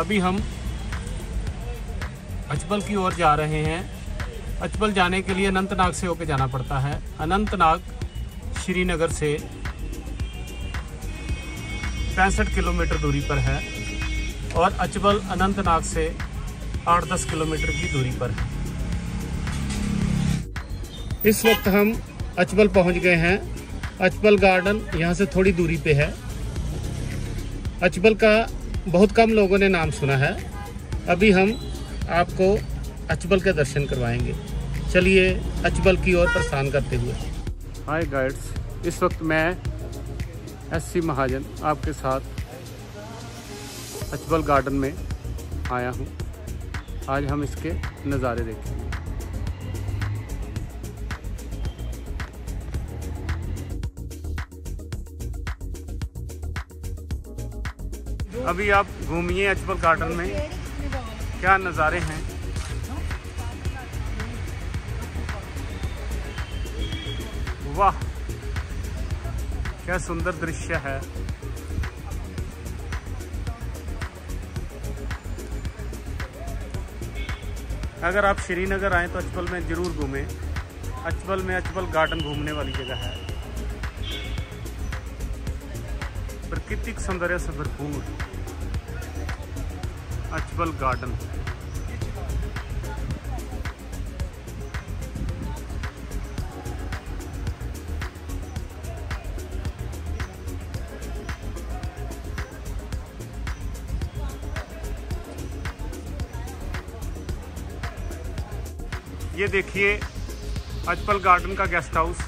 अभी हम अचबल की ओर जा रहे हैं। अचबल जाने के लिए अनंतनाग से होकर जाना पड़ता है। अनंतनाग श्रीनगर से पैंसठ किलोमीटर दूरी पर है और अचबल अनंतनाग से आठ दस किलोमीटर की दूरी पर है। इस वक्त हम अचबल पहुँच गए हैं। अचबल गार्डन यहाँ से थोड़ी दूरी पे है। अचबल का बहुत कम लोगों ने नाम सुना है। अभी हम आपको अचबल के दर्शन करवाएँगे। चलिए अचबल की ओर प्रस्थान करते हुए। हाय गाइड्स इस वक्त मैं एस सी महाजन आपके साथ अचबल गार्डन में आया हूँ। आज हम इसके नज़ारे देखेंगे। अभी आप घूमिए अचबल गार्डन में। क्या नज़ारे हैं? वाह, क्या सुंदर दृश्य है। अगर आप श्रीनगर आए तो अचबल में ज़रूर घूमें। अचबल में अचबल गार्डन घूमने वाली जगह है। प्राकृतिक सौंदर्य से भरपूर। अचबल गार्डन। ये देखिए अजपल गार्डन का गेस्ट हाउस।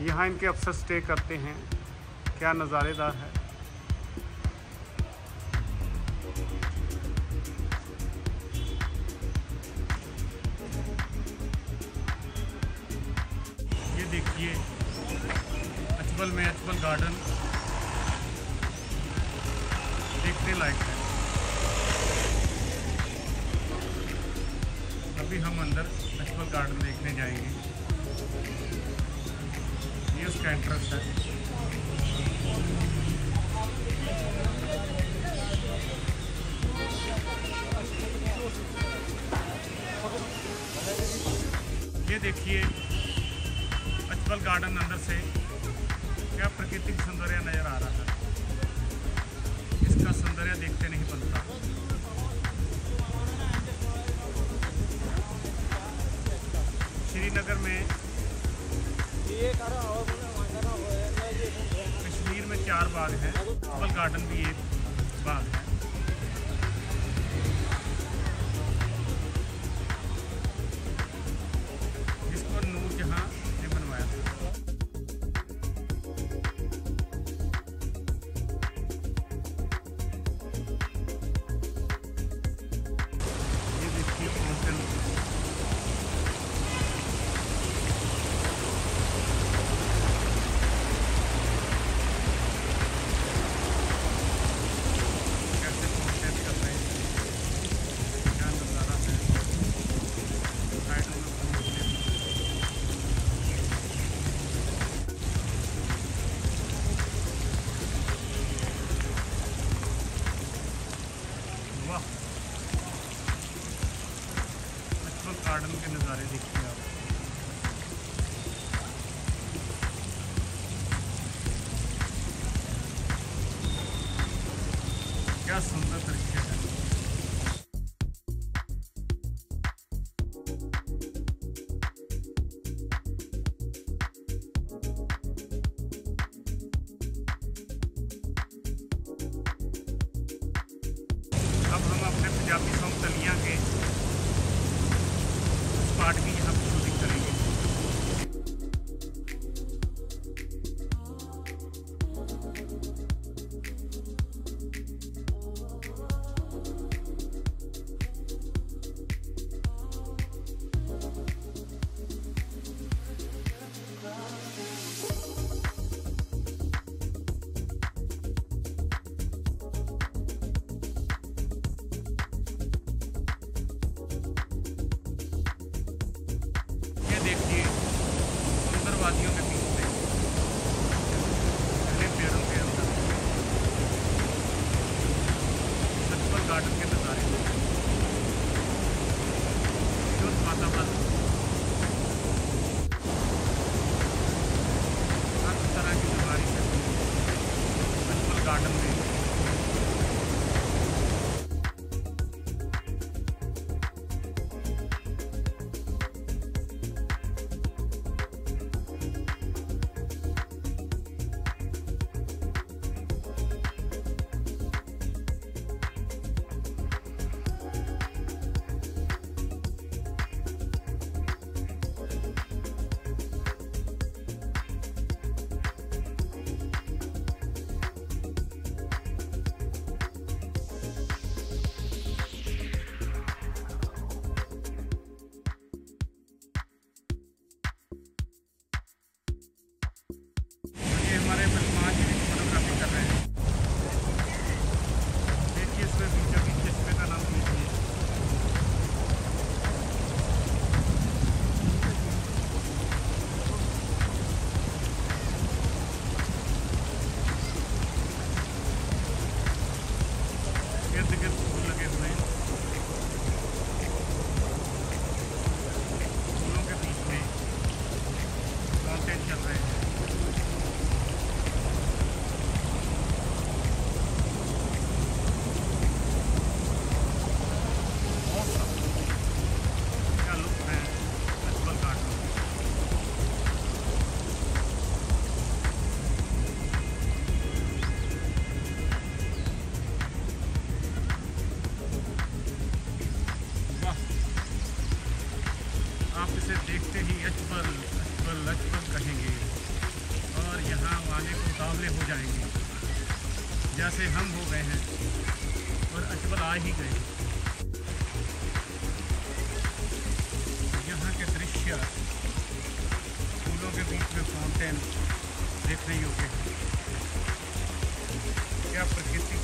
यहाँ इनके अफसर स्टे करते हैं। क्या नज़ारेदार है। अचबल में अचबल गार्डन देखने लायक है। अभी हम अंदर अचबल गार्डन देखने जाएँगे। ये उसका एंट्रेंस है। ये देखिए अचबल गार्डन अंदर से क्या प्राकृतिक सौंदर्य नज़र आ रहा है। इसका सौंदर्य देखते नहीं बनता। श्रीनगर में कश्मीर में चार बाग हैं। अव्वल गार्डन भी एक बाग है। क्या सुंदर दृश्य 上班。से हम हो गए हैं और अकबर आ ही गए यहाँ के दृश्य फूलों के बीच में फाउंटेन देखने योग्य क्या प्रकृति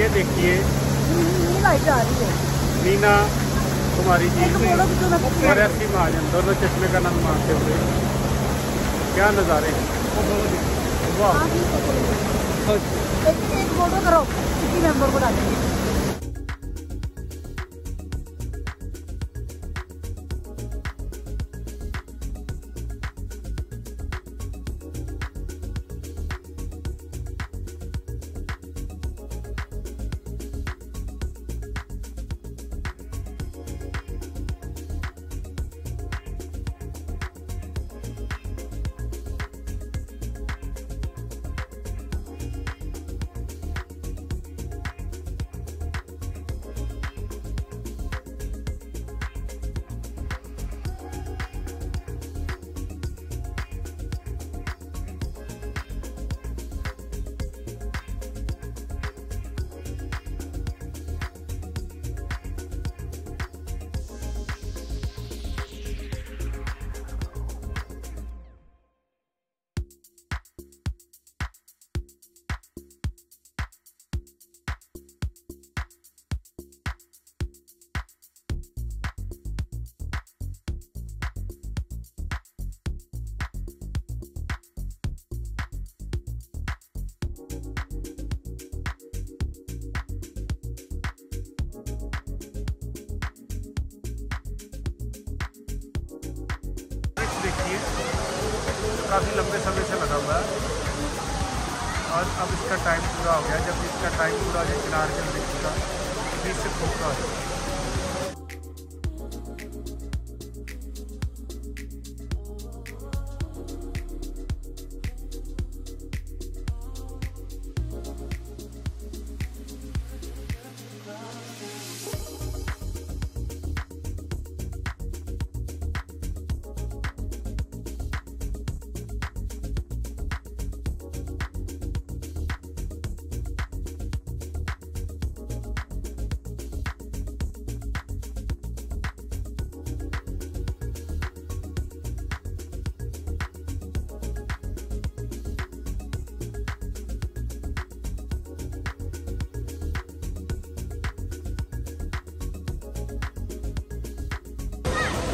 ये देखिए लाइट आ रही है। मीना कुमारी जी और एस महाजन दोनों चश्मे का नाम मानते हुए। क्या नज़ारे? हैं वाह। एक फ़ोटो करो। को डालेंगे। काफ़ी लंबे समय से लगा हुआ है। और अब इसका टाइम पूरा हो गया। जब इसका टाइम पूरा हो गया किनार के लिए इसका बीस से खोखला हो जाएगा।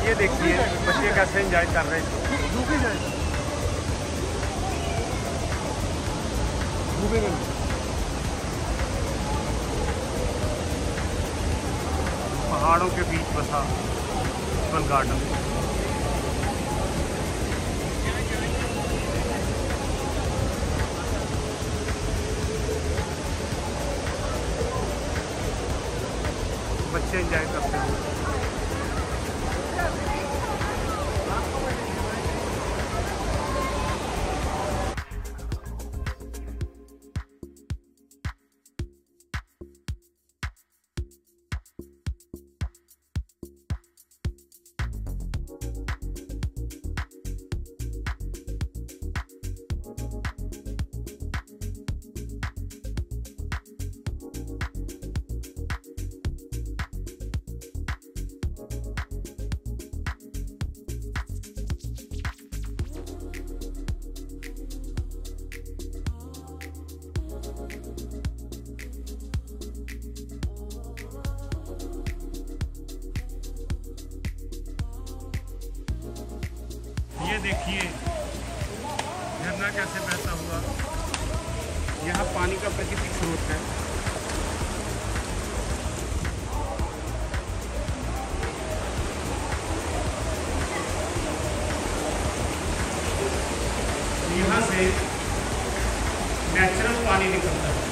ये देखिए, बच्चे कैसे इंजॉय कर रहे हैं। पहाड़ों के बीच बसा फल गार्डन बच्चे एंजॉय करते हैं। Let's go. ये देखिए, झरना कैसे बहता हुआ। यहाँ पानी का प्राकृतिक स्रोत है। यहाँ से नेचुरल पानी निकलता है।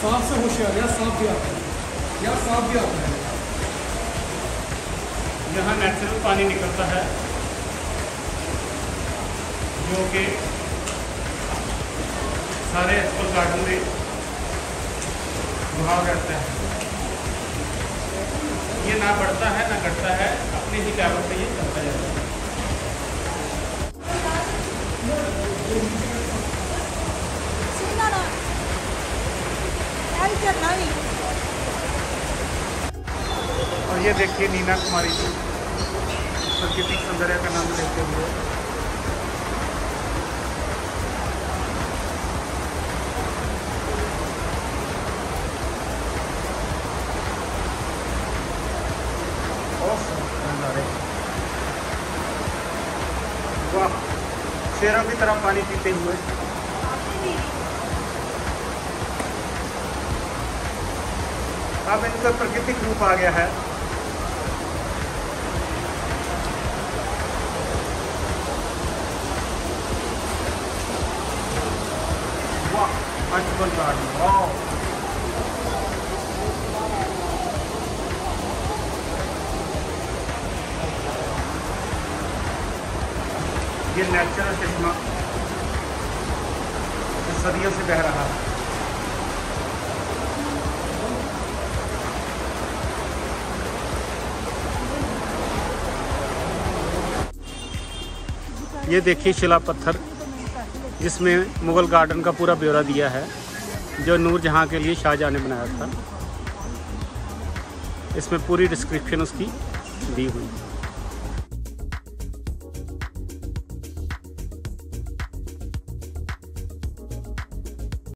सांप से होशियार यार सांप भी आता है। यार सांप भी आता है। यहाँ नेचुरल पानी निकलता है, जो कि सारे एप्पल गार्डन में भाव रहता है। ये ना बढ़ता है, ना घटता है, अपने ही लेवल पे ये चलता जाता है। और ये देखिए नीना कुमारी जी। प्राकृतिक सौंदर्य का नाम लेते हुए। वाह, शेरों की तरह पानी पीते हुए। अब इनका प्राकृतिक रूप आ गया है। ये नेचुरल चश्मा सदियों से बह रहा है। ये देखिए शिला पत्थर। जिसमें मुगल गार्डन का पूरा ब्यौरा दिया है, जो नूर जहाँ के लिए शाहजहाँ ने बनाया था। इसमें पूरी डिस्क्रिप्शन उसकी दी हुई है।